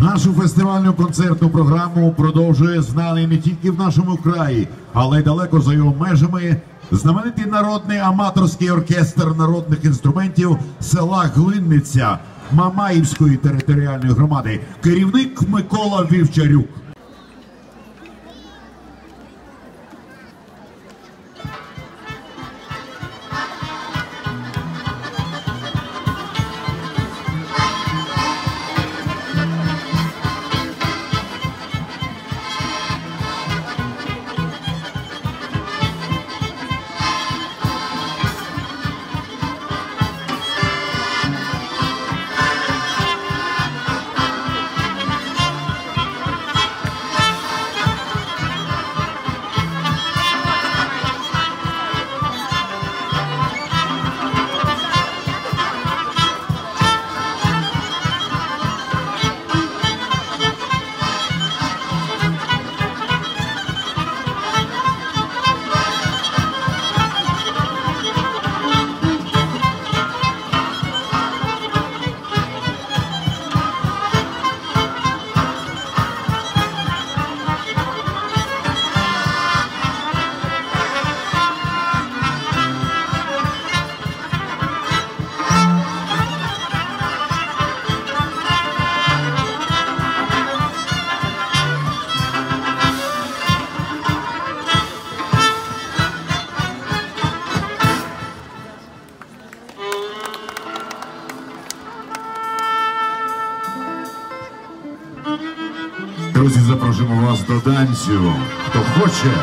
Нашу фестивальну концертну програму продовжує знаний не тільки в нашому краї, але й далеко за його межами. Знаменитий народний аматорський оркестр народних інструментів села Глинниця Мамаївської територіальної громади. Керівник Микола Вівчарюк. Друзі, запрошуємо вас до танцю. Хто хоче.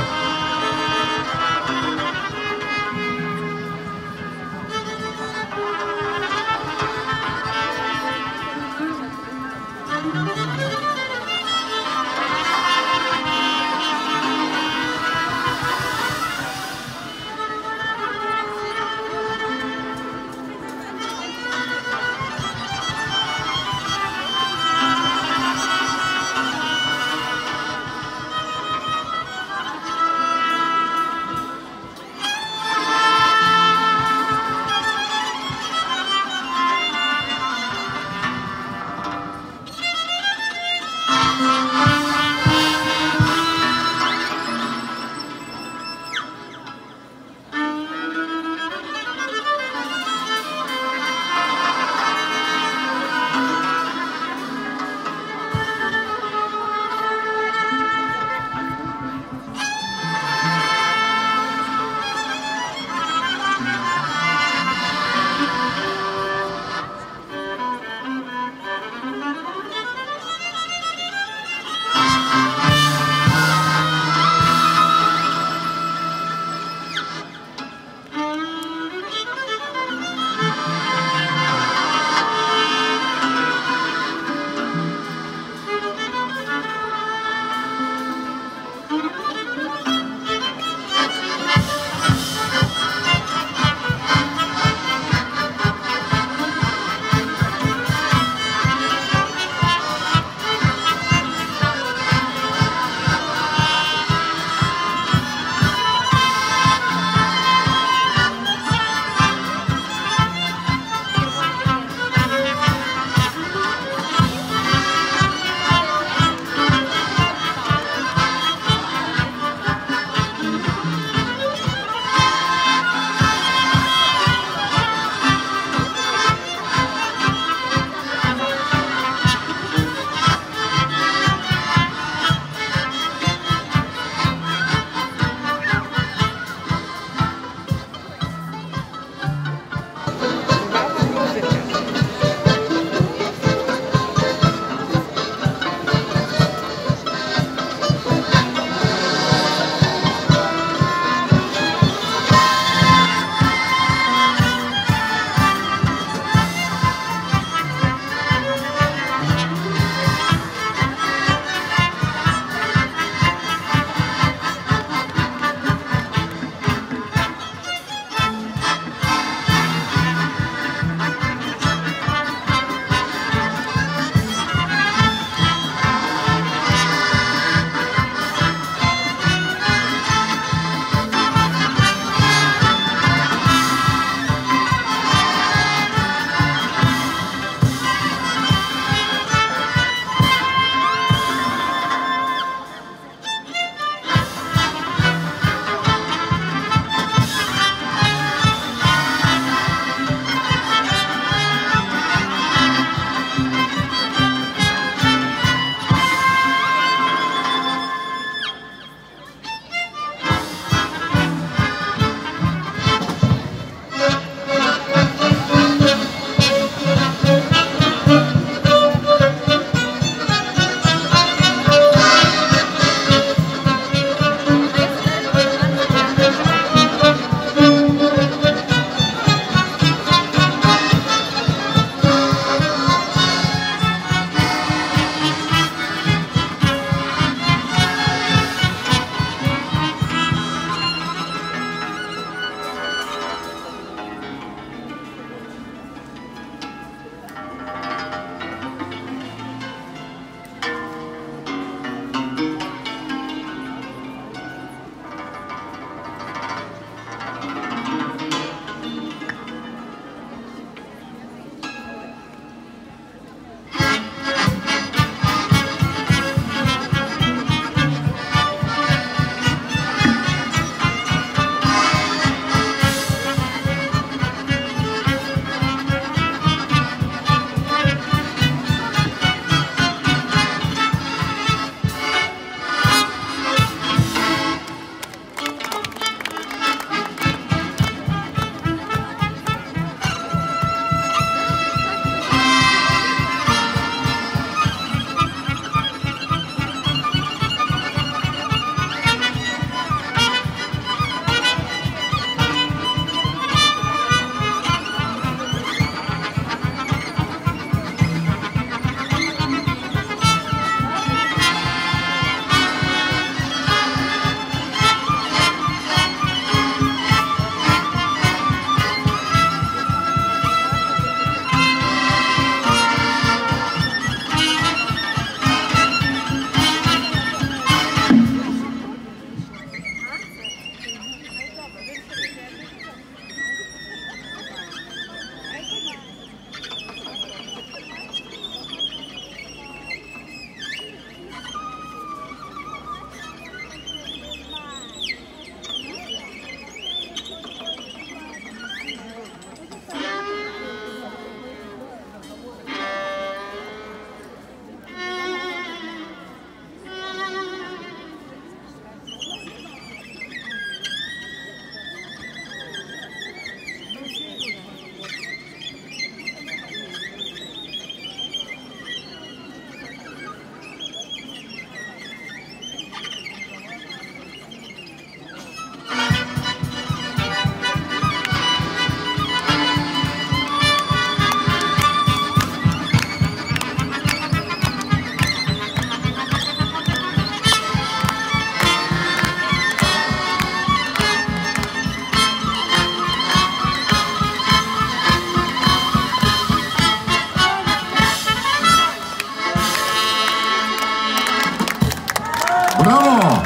Браво!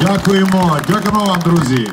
Дякуємо, дякуємо вам, друзі.